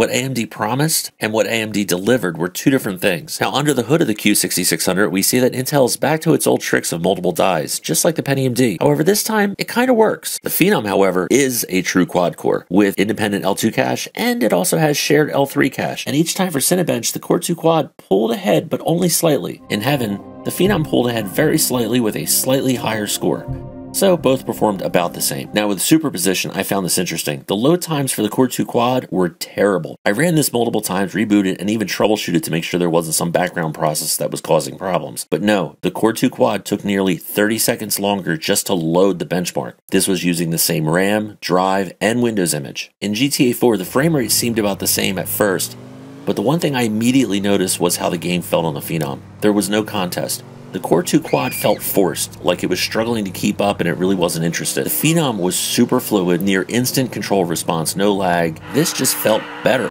What AMD promised and what AMD delivered were two different things. Now, under the hood of the Q6600, we see that Intel is back to its old tricks of multiple dies, just like the Pentium D. However, this time, it kind of works. The Phenom, however, is a true quad core with independent L2 cache, and it also has shared L3 cache. And each time for Cinebench, the Core 2 Quad pulled ahead, but only slightly. In Heaven, the Phenom pulled ahead very slightly with a slightly higher score. So both performed about the same. Now with superposition, I found this interesting. The load times for the Core 2 Quad were terrible. I ran this multiple times, rebooted, and even troubleshooted to make sure there wasn't some background process that was causing problems. But no, the Core 2 Quad took nearly 30 seconds longer just to load the benchmark. This was using the same RAM, drive, and Windows image. In GTA 4, the frame rate seemed about the same at first, but the one thing I immediately noticed was how the game felt on the Phenom. There was no contest. The Core 2 Quad felt forced, like it was struggling to keep up and it really wasn't interested. The Phenom was super fluid, near instant control response, no lag. This just felt better.